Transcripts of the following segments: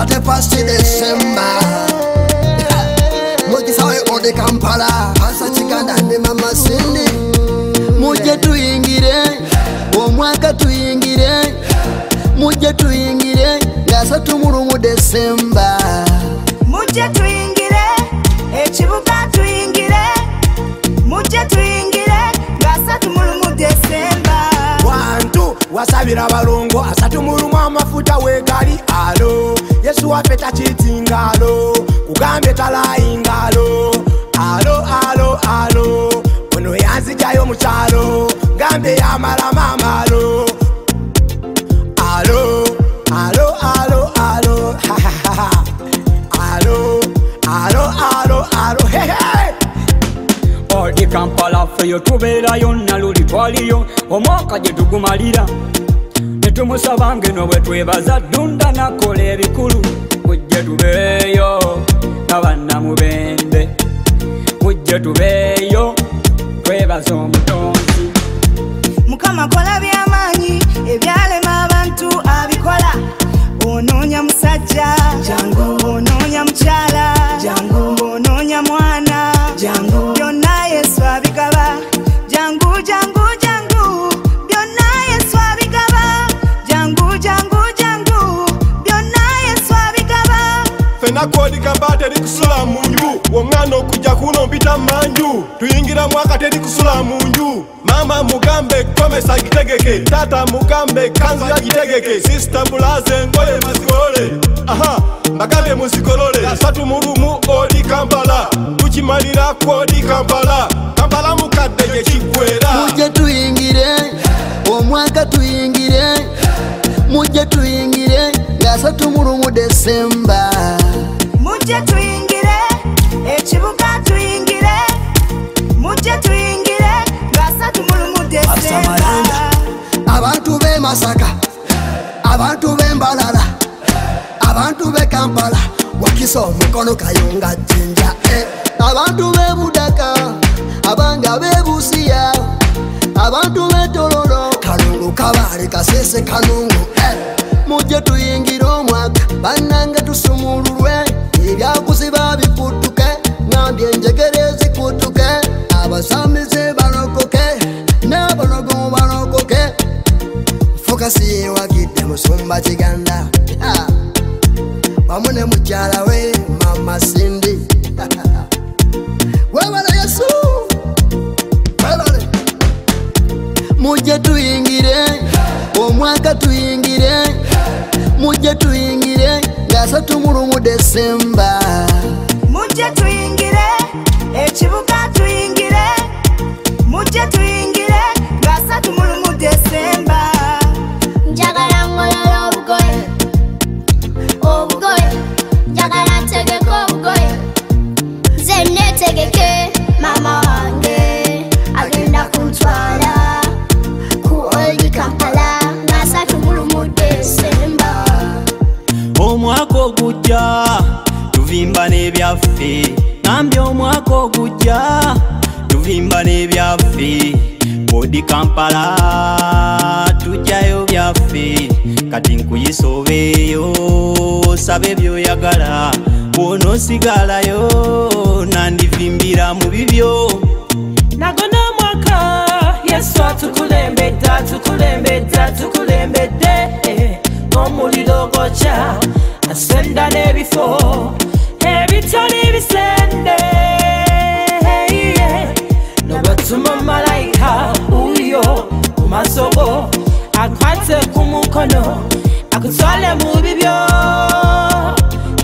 ate pasti desemba mugisawe odi kampala. Asa kiganda ne mama sindi mujje tuyingire omwaka tuyingire mujje tuyingire ngasatu mulumu desemba mujje tuyingire ekibuga tuyingire mujje tuyingire ngaasatu mulumu desemba wantu wasabira balongo asatu mulumu amafuta wegali alo yesu waffe takitingalo kugambye talayingalo alo alo alo ono yanzijayo mukyalo ngambye yamala mamalo. Alo alo alo alo alo alo alo alo hehe odi kampala feyo tubeerayo naluli twaliyo. Omwaka gye tugumalira netumusaba ngeno bwe twebaza dunda nakola ebikulu. Mujje tubeeyo nabannamubende mujje tubeeyo twebaza omutonzi. Mukama kola byamaanyi ebyalema abantu abikola. Onoonya musajja onoonya mukyala fena kodi kamba teri kusula munju omwana okujja kuno mpita manju tuyingira mwaka teri kusula munju mama mugambe komesa gitegeke. Tata mugambe kanzu yagitegeke sisita mbulaze engoye mazikolole. Aha mbagambe muzikolole. Asatu mulumu odi kampala tukimalira kodi kampala mujje tuyingire ekibuga tuyingire mujje tuyingire ngaasatu mulumu desemba abantu b'e masaka abantu b'embalala abantu b'e kampala wakisa omukono kayunga jjinja eh. abantu b'e budaka abanga b'e busiya abantu b'e tololo kalungu kabaale kasese kanungu eh. mujje tuyingire omwaka bannange tusumululwe ebyakuziba bikutuke ngambye enjegere zikutuke abasamize balokoke n'abanogo balokoke. Fokasi yewagidde musumba kiganda. Wamu ne mukyala we mama sindi webale yesu! Webale mujje tuyingire omwaka tuyingire mujje tuyingire ngasatu mulumu desemba mujje tuyingire ekibuga tuvimba n'ebyaffe. Nambye omwaka ogujja tuvimba n'ebyaffe. Bodi kampala tujjayo byaffe. Kati nkuyisa obeeyo sabe byoyagala bwonoosigalayo nandivimbira mu bibyo. Nago n'omwaka yesu atukulembedde atukulembedde atukulembedde. N'omuliro gokya asenda n'ebifo. Ebitali bisende nobatuma malayika uyo mu masogo akwate ku akutwale mu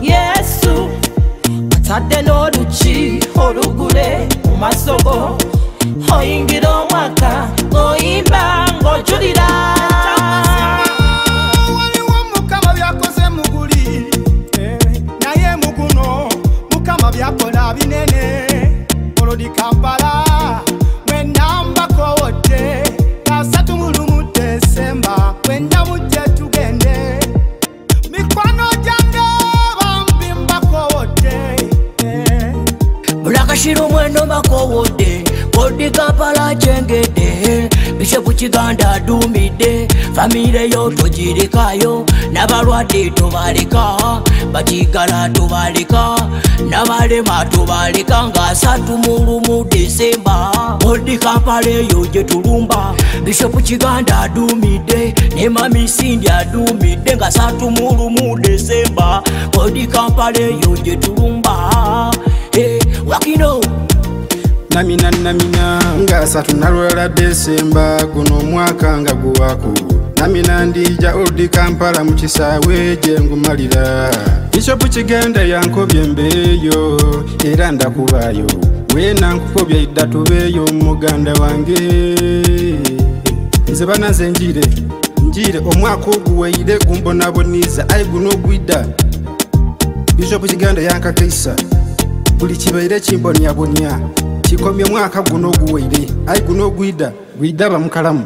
yesu atadde n'oluki olugule mu masogo oyingira omwaka ng'oyimba ng'ojulira bulakashira omwendo bakowodde kodi kampala kyengedde bishopu kiganda adumidde famire yo togirekayo n'abalwadde tobaleka bakigala tobaleka n'abalema tobaleka ng'asatu mu lumu desemba odi kampala eyo gye tulumba bishopu kiganda adumidde ne mamisindi adumidde nga satu mu lumu desemba odi kampala eyo gye tulumba wakino namina namina nga satu nalwala desemba guno omwaka nga guwako namina ndija oludi kampala mu kisaawe gye ngumalira. Bishopu kigenda yankobye embeeyo era ndakubaayo weena nkukobya idda tubeeyo muganda wange. Nze banaze njire njire omwaka oguweire gumbonaboniza. Ayi guno ogwidda. Bishopu kiganda yankakaisa buli kibaire kimbonyabonya kikomye omwaka guno oguweire ayi guno ogwidda gwidda bamukalamu